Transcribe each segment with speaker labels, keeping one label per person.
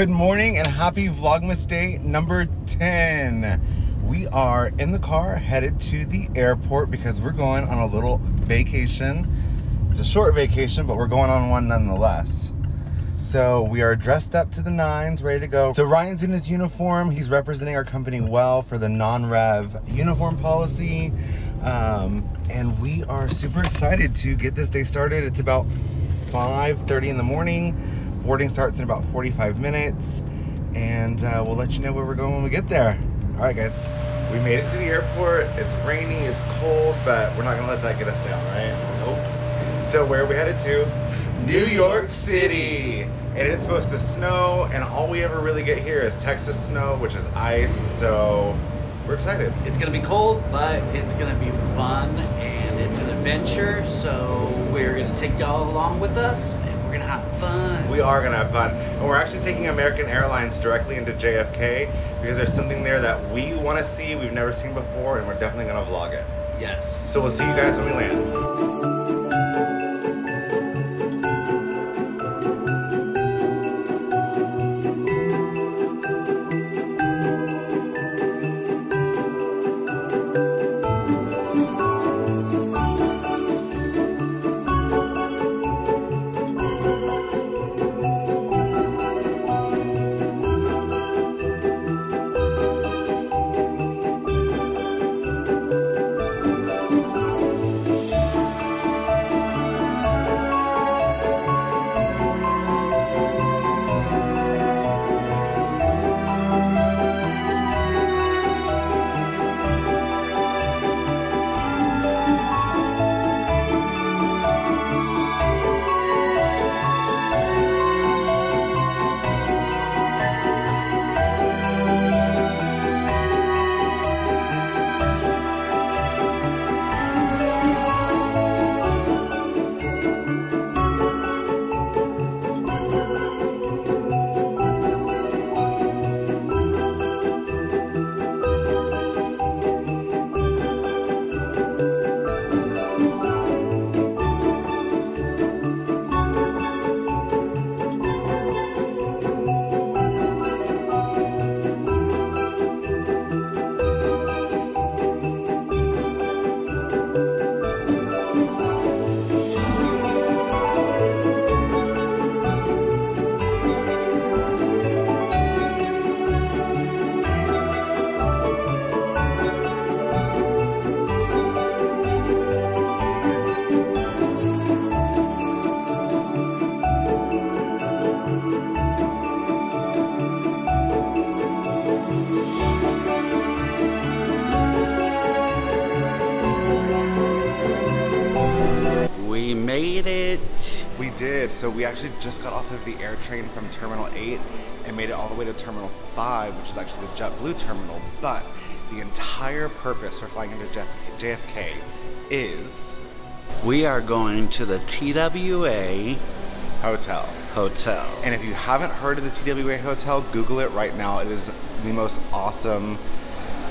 Speaker 1: Good morning and happy Vlogmas Day number 10. We are in the car headed to the airport because we're going on a little vacation. It's a short vacation, but we're going on one nonetheless. So we are dressed up to the nines, ready to go. So Ryan's in his uniform. He's representing our company well for the non-rev uniform policy. Um, and we are super excited to get this day started. It's about 5.30 in the morning. Boarding starts in about 45 minutes. And uh, we'll let you know where we're going when we get there. All right, guys. We made it to the airport. It's rainy, it's cold, but we're not gonna let that get us down, right?
Speaker 2: Nope.
Speaker 1: So where are we headed to?
Speaker 2: New York City.
Speaker 1: And it's supposed to snow, and all we ever really get here is Texas snow, which is ice. So we're excited.
Speaker 2: It's gonna be cold, but it's gonna be fun and it's an adventure. So we're gonna take y'all along with us and we're gonna have fun.
Speaker 1: We are gonna have fun, and we're actually taking American Airlines directly into JFK because there's something there that we want to see, we've never seen before, and we're definitely gonna vlog it.
Speaker 2: Yes.
Speaker 1: So we'll see you guys when we land. So we actually just got off of the air train from Terminal 8 and made it all the way to Terminal 5, which is actually the JetBlue terminal. But the entire purpose for flying into JFK is
Speaker 2: We are going to the TWA
Speaker 1: hotel.
Speaker 2: hotel.
Speaker 1: And if you haven't heard of the TWA Hotel, Google it right now. It is the most awesome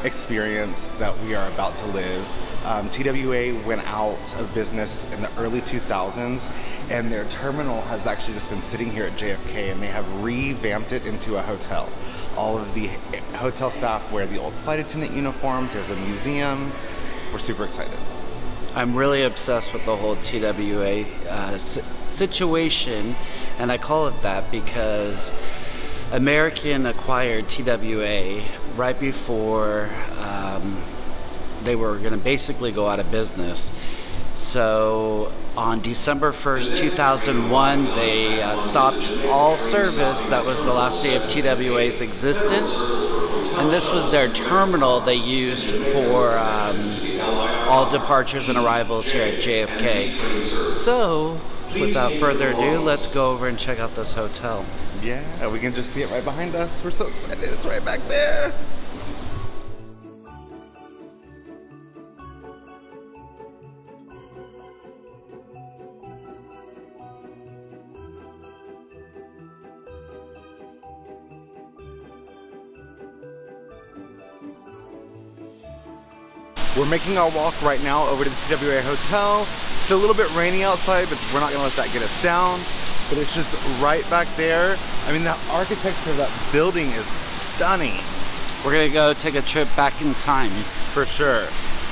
Speaker 1: experience that we are about to live. Um, TWA went out of business in the early 2000s, and their terminal has actually just been sitting here at JFK, and they have revamped it into a hotel. All of the hotel staff wear the old flight attendant uniforms. There's a museum. We're super excited.
Speaker 2: I'm really obsessed with the whole TWA uh, situation, and I call it that because American acquired TWA right before um, they were going to basically go out of business. So on December 1st, 2001, they uh, stopped all service. That was the last day of TWA's existence. And this was their terminal they used for um, all departures and arrivals here at JFK. So, without further ado, let's go over and check out this hotel.
Speaker 1: Yeah, we can just see it right behind us. We're so excited. It's right back there. We're making our walk right now over to the TWA Hotel. It's a little bit rainy outside, but we're not gonna let that get us down. But it's just right back there. I mean, the architecture of that building is stunning.
Speaker 2: We're gonna go take a trip back in time.
Speaker 1: For sure.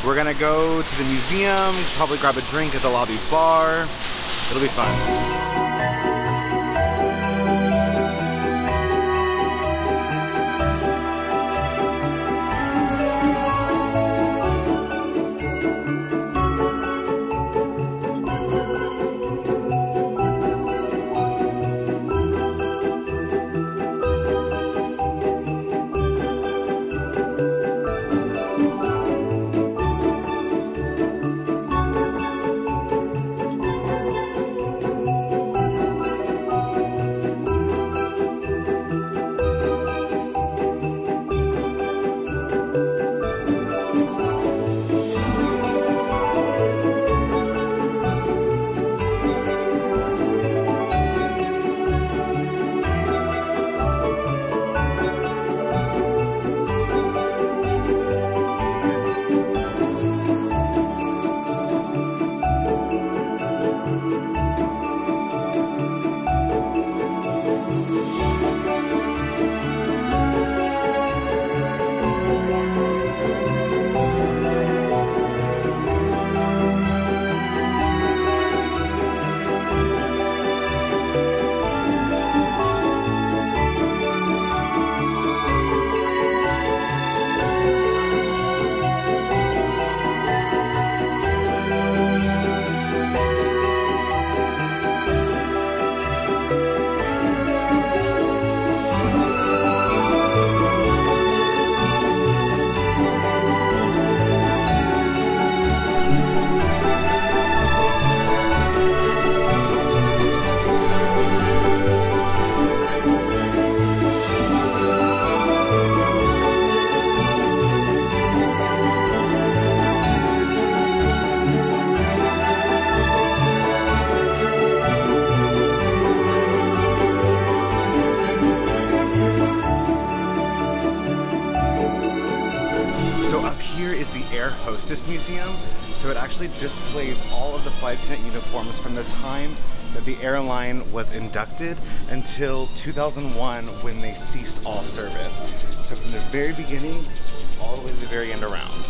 Speaker 1: We're gonna go to the museum, probably grab a drink at the lobby bar. It'll be fun. Air Museum. So it actually displays all of the flight attendant uniforms from the time that the airline was inducted until 2001 when they ceased all service. So from the very beginning all the way to the very end around.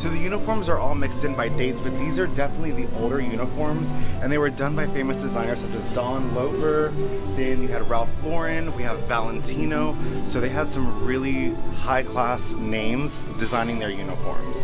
Speaker 1: So the uniforms are all mixed in by dates, but these are definitely the older uniforms, and they were done by famous designers such as Don Loper. Then you had Ralph Lauren. We have Valentino. So they had some really high-class names designing their uniforms.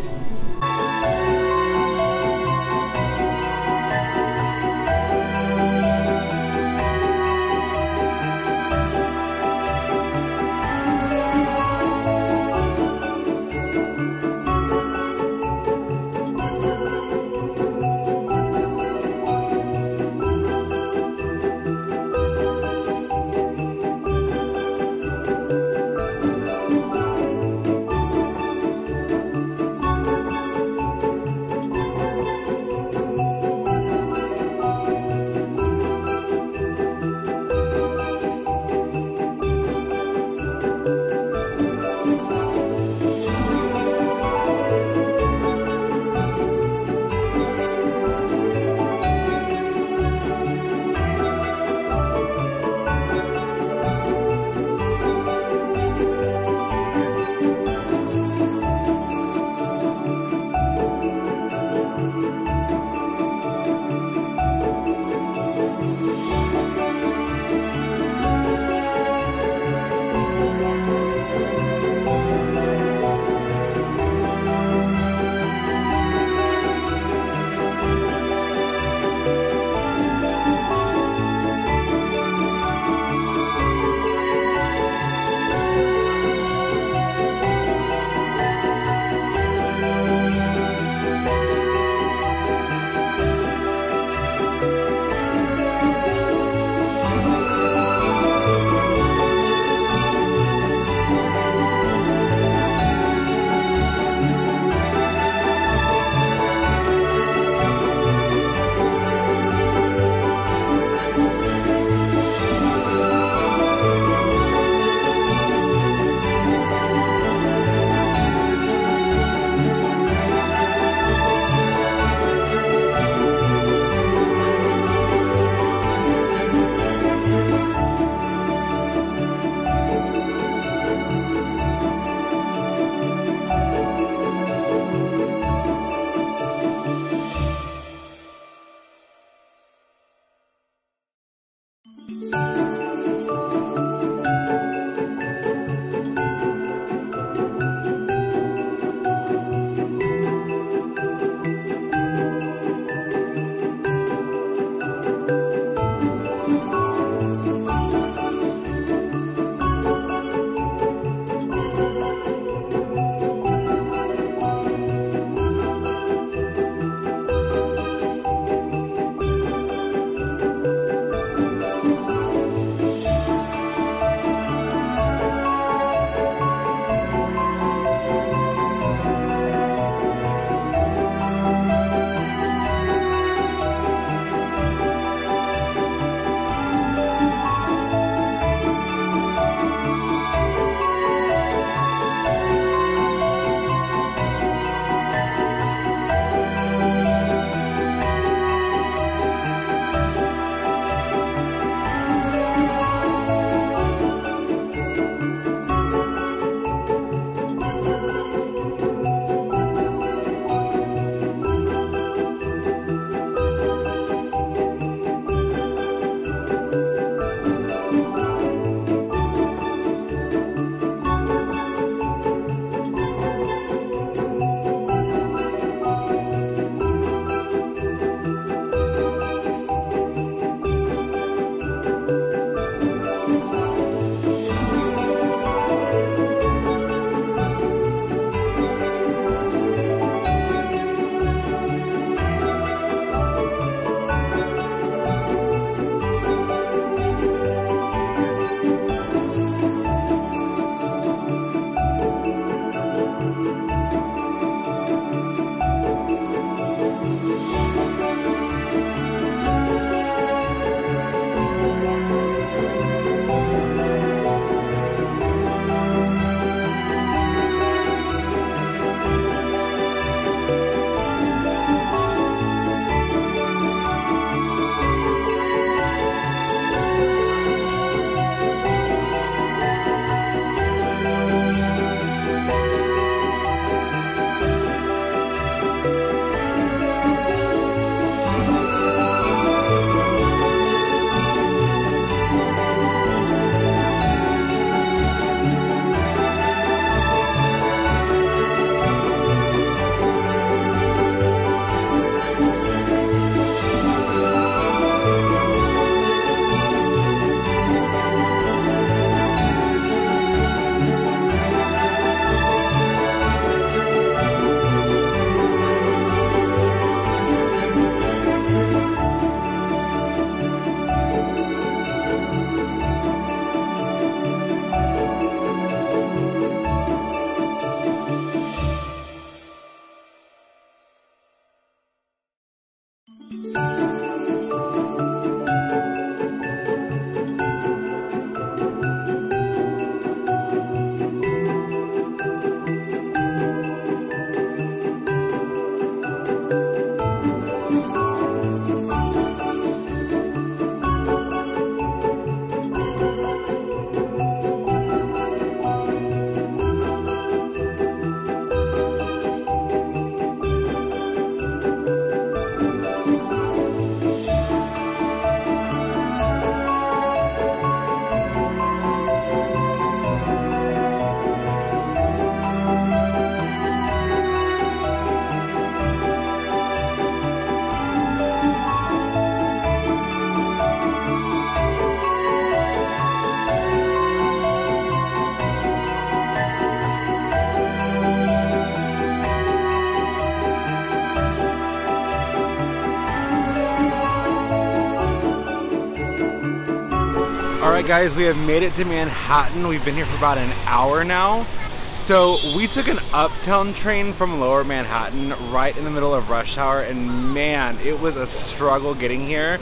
Speaker 1: Right, guys, we have made it to Manhattan. We've been here for about an hour now. So we took an uptown train from lower Manhattan right in the middle of rush hour and man, it was a struggle getting here.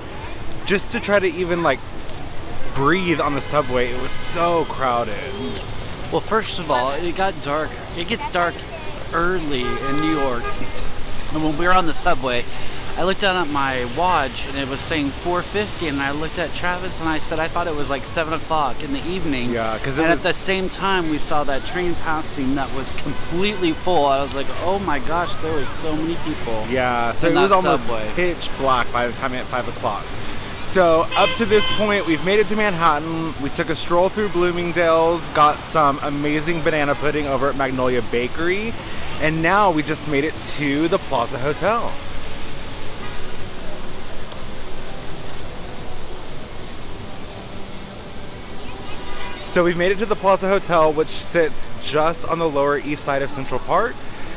Speaker 1: Just to try to even like breathe on the subway, it was so crowded.
Speaker 2: Well, first of all, it got dark. It gets dark early in New York. And when we were on the subway, I looked down at my watch and it was saying 4:50, and I looked at Travis and I said I thought it was like seven o'clock in the evening.
Speaker 1: Yeah, because
Speaker 2: and
Speaker 1: was...
Speaker 2: at the same time we saw that train passing that was completely full. I was like, oh my gosh, there was so many people.
Speaker 1: Yeah, so it was almost subway. pitch black by the time at five o'clock. So up to this point, we've made it to Manhattan. We took a stroll through Bloomingdale's, got some amazing banana pudding over at Magnolia Bakery, and now we just made it to the Plaza Hotel. So we've made it to the Plaza Hotel, which sits just on the lower east side of Central Park.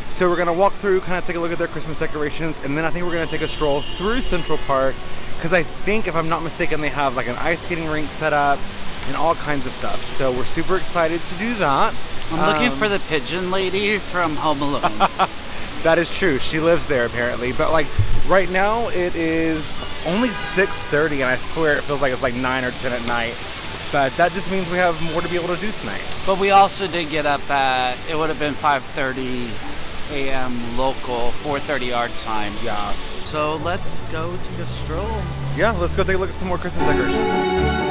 Speaker 1: So we're gonna walk through, kind of take a look at their Christmas decorations, and then I think we're gonna take a stroll through Central Park, because I think, if I'm not mistaken, they have like an ice skating rink set up and all kinds of stuff. So we're super excited to do that.
Speaker 2: I'm um, looking for the pigeon lady from Home Alone.
Speaker 1: that is true. She lives there apparently. But like right now it is only 6.30 and I swear it feels like it's like 9 or 10 at night. But that just means we have more to be able to do tonight.
Speaker 2: But we also did get up at, it would have been 5.30 a.m. local, 4.30 our time.
Speaker 1: Yeah.
Speaker 2: So let's go take a stroll.
Speaker 1: Yeah, let's go take a look at some more Christmas decorations.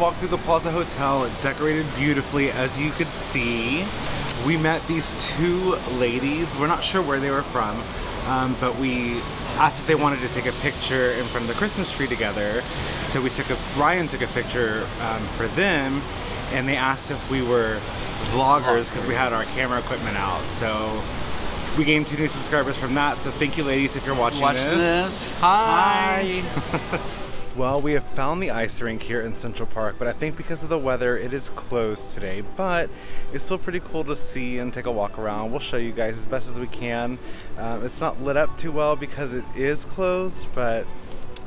Speaker 1: Walk through the Plaza Hotel. It's decorated beautifully, as you could see. We met these two ladies. We're not sure where they were from, um, but we asked if they wanted to take a picture in front of the Christmas tree together. So we took a, Ryan took a picture um, for them, and they asked if we were vloggers because we had our camera equipment out. So we gained two new subscribers from that. So thank you, ladies, if you're watching,
Speaker 2: watching
Speaker 1: this.
Speaker 2: this.
Speaker 1: Hi. Hi. Well, we have found the ice rink here in Central Park, but I think because of the weather, it is closed today. But it's still pretty cool to see and take a walk around. We'll show you guys as best as we can. Um, it's not lit up too well because it is closed, but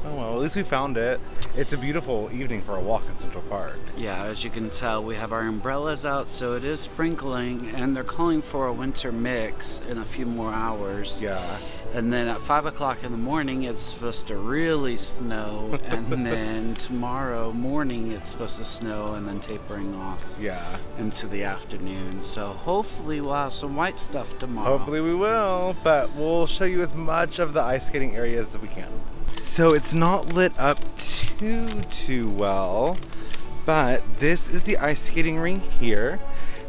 Speaker 1: Oh well, at least we found it. It's a beautiful evening for a walk in Central Park.
Speaker 2: Yeah, as you can tell, we have our umbrellas out, so it is sprinkling, and they're calling for a winter mix in a few more hours.
Speaker 1: Yeah.
Speaker 2: And then at 5 o'clock in the morning, it's supposed to really snow, and then tomorrow morning, it's supposed to snow, and then tapering off.
Speaker 1: Yeah.
Speaker 2: Into the afternoon. So hopefully, we'll have some white stuff tomorrow.
Speaker 1: Hopefully, we will, but we'll show you as much of the ice skating areas as we can. So it's not lit up too, too well, but this is the ice skating rink here.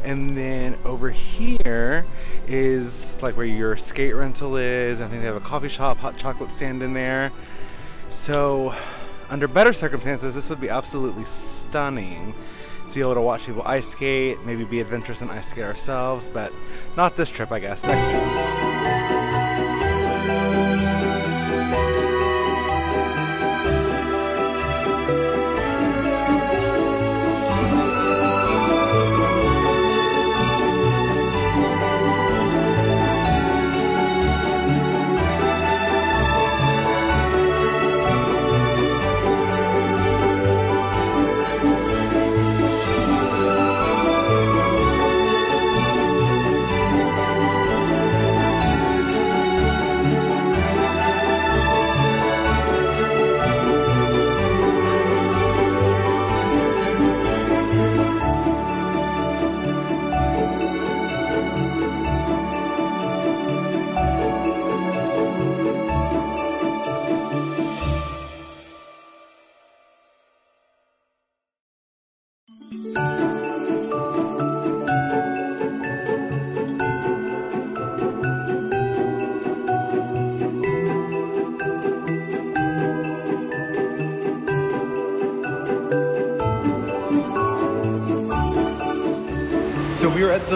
Speaker 1: And then over here is like where your skate rental is. I think they have a coffee shop, hot chocolate stand in there. So under better circumstances, this would be absolutely stunning to be able to watch people ice skate, maybe be adventurous and ice skate ourselves, but not this trip, I guess, next trip.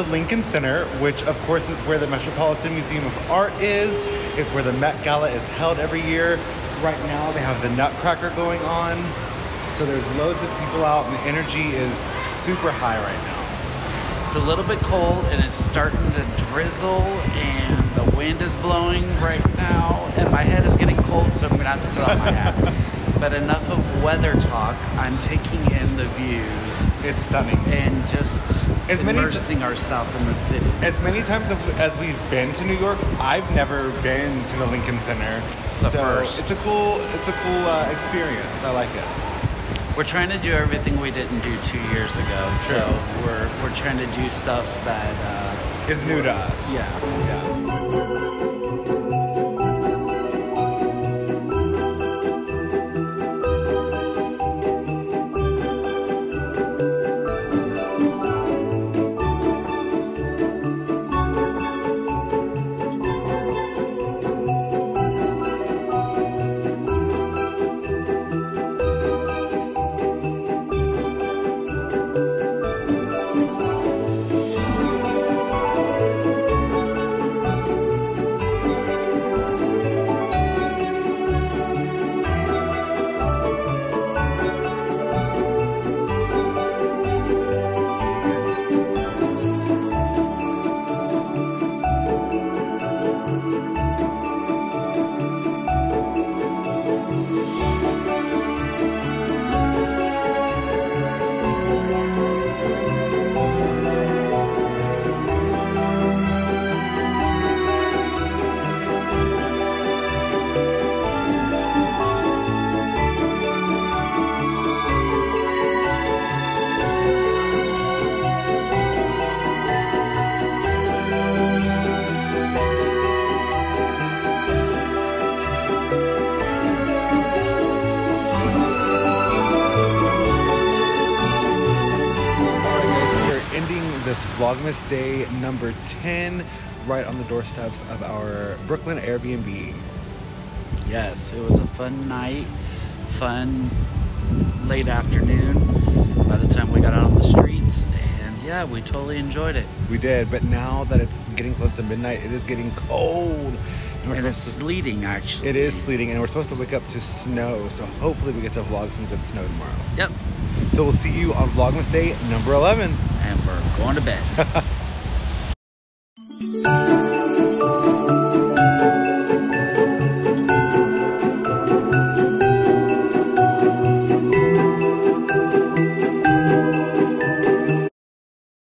Speaker 1: The Lincoln Center, which of course is where the Metropolitan Museum of Art is. It's where the Met Gala is held every year. Right now they have the Nutcracker going on. So there's loads of people out and the energy is super high right now.
Speaker 2: It's a little bit cold and it's starting to drizzle and the wind is blowing right now and my head is getting cold so I'm gonna have to put on my hat. But enough of weather talk. I'm taking in the views
Speaker 1: It's stunning.
Speaker 2: and just
Speaker 1: As many-
Speaker 2: immersing ourselves in the city.
Speaker 1: As many times as we've been to New York, I've never been to the Lincoln Center.
Speaker 2: It's
Speaker 1: so
Speaker 2: first.
Speaker 1: It's a cool, it's a cool uh, experience. I like it.
Speaker 2: We're trying to do everything we didn't do two years ago.
Speaker 1: True.
Speaker 2: So we're we're trying to do stuff that uh,
Speaker 1: It's new to us.
Speaker 2: Yeah.
Speaker 1: Yeah. Vlogmas day number 10 right on the doorsteps of our Brooklyn Airbnb.
Speaker 2: yes, it was a fun night, fun late afternoon. By the time we got out on the streets, and yeah, we totally enjoyed it.
Speaker 1: We did, but now that it's getting close to midnight, it is getting cold. we're
Speaker 2: And it's
Speaker 1: to-
Speaker 2: sleeting actually.
Speaker 1: it is sleeting, and we're supposed to wake up to snow, so hopefully we get to vlog some good snow tomorrow.
Speaker 2: Yep.
Speaker 1: So we'll see you on Vlogmas day number 11.
Speaker 2: And we're going to bed.